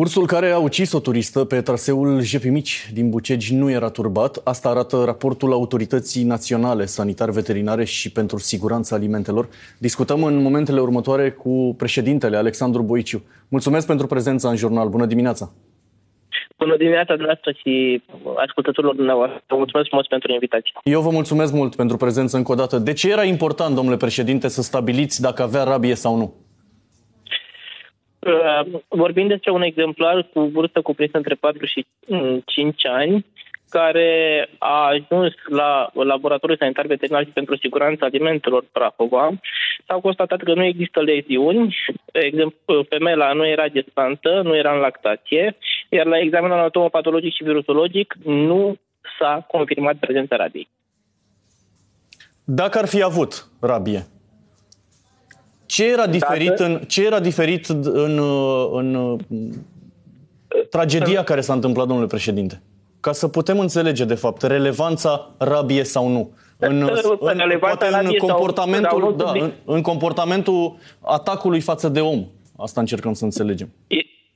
Ursul care a ucis o turistă pe traseul Jepimici din Bucegi nu era turbat. Asta arată raportul Autorității Naționale Sanitar-Veterinare și pentru Siguranța Alimentelor. Discutăm în momentele următoare cu președintele Alexandru Boiciu. Mulțumesc pentru prezența în jurnal. Bună dimineața! Bună dimineața dumneavoastră și ascultătorilor dumneavoastră. Vă mulțumesc frumos pentru invitație. Eu vă mulțumesc mult pentru prezență încă o dată. De ce era important, domnule președinte, să stabiliți dacă avea rabie sau nu? Uh, vorbim despre un exemplar cu vârstă cuprinsă între 4 și 5 ani, care a ajuns la laboratorul sanitar veterinar și pentru siguranța alimentelor Prahova. S-au constatat că nu există leziuni, exemplu, femeia nu era gestantă, nu era în lactație, iar la examenul anatomopatologic și virusologic nu s-a confirmat prezența rabiei. Dacă ar fi avut rabie, ce era diferit, Dacă... în, ce era diferit în, în tragedia care s-a întâmplat, domnule președinte? Ca să putem înțelege, de fapt, relevanța rabie sau nu. În, în, poate în comportamentul, sau, da, în, în comportamentul atacului față de om. Asta încercăm să înțelegem.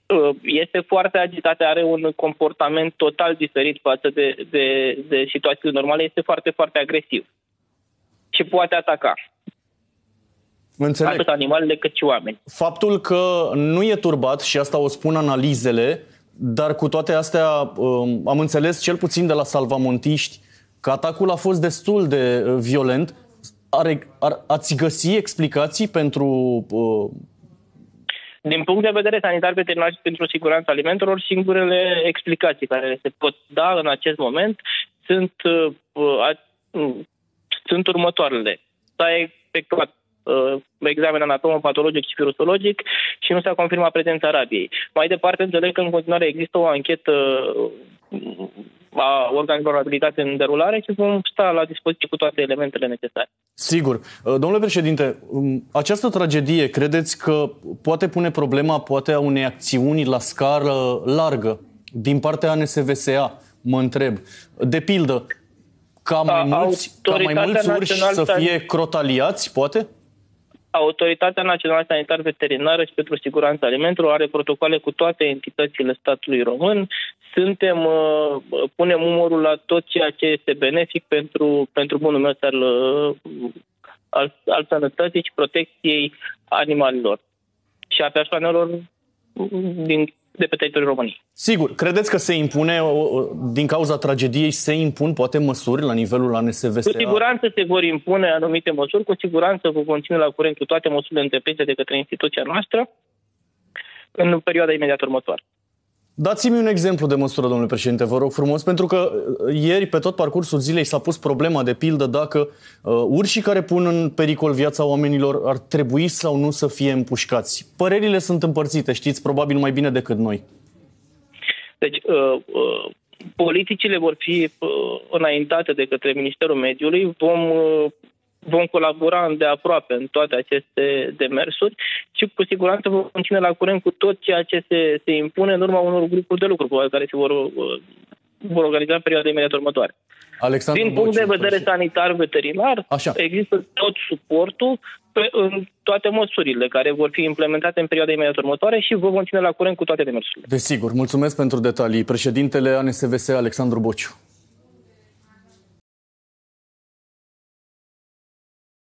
Uh, este foarte agitat, are un comportament total diferit față de, de, de situații normale, este foarte, foarte agresiv și poate ataca. Înțeleg. Atât animalele cât și oameni. Faptul că nu e turbat, și asta o spun analizele, dar cu toate astea um, am înțeles cel puțin de la salvamontiști că atacul a fost destul de uh, violent. Are, ar, ați găsi explicații pentru... Uh... Din punct de vedere sanitar veterinar și pentru siguranța alimentelor, singurele explicații care se pot da în acest moment sunt, uh, uh, sunt următoarele. S-a efectuat uh, examen anatomopatologic și virusologic și nu s-a confirmat prezența rabiei. Mai departe, înțeleg că în continuare există o anchetă uh, a organelor abilitate în derulare și vom sta la dispoziție cu toate elementele necesare. Sigur. Uh, domnule președinte, um, această tragedie credeți că poate pune problema poate a unei acțiuni la scară largă din partea ANSVSA? Mă întreb. De pildă, ca mai mulți, ca mai mulți urși să fie crotaliați, poate? Autoritatea Națională Sanitar Veterinară și pentru Siguranța Alimentelor are protocoale cu toate entitățile statului român. Suntem, uh, punem umorul la tot ceea ce este benefic pentru, pentru bunul meu al, uh, al, al sănătății și protecției animalelor și a persoanelor din de pe teritoriul României. Sigur. Credeți că se impune, din cauza tragediei, se impun poate măsuri la nivelul ANSVSA? Cu siguranță se vor impune anumite măsuri, cu siguranță vă conține la curent cu toate măsurile întreprinse de către instituția noastră în perioada imediat următoare. Dați-mi un exemplu de măsură, domnule președinte, vă rog frumos, pentru că uh, ieri, pe tot parcursul zilei, s-a pus problema de pildă dacă uh, urșii care pun în pericol viața oamenilor ar trebui sau nu să fie împușcați. Părerile sunt împărțite, știți, probabil mai bine decât noi. Deci, uh, uh, politicile vor fi uh, înaintate de către Ministerul Mediului. Vom uh, vom colabora de aproape în toate aceste demersuri și cu siguranță vom continua la curent cu tot ceea ce se, se impune în urma unor grupuri de lucru care se vor, uh, vor organiza în perioada imediat următoare. Alexandru Din punct de vedere sanitar-veterinar, Așa. există tot suportul pe, în toate măsurile care vor fi implementate în perioada imediat următoare și vă vom ține la curent cu toate demersurile. Desigur, mulțumesc pentru detalii. Președintele ANSVS Alexandru Bociu.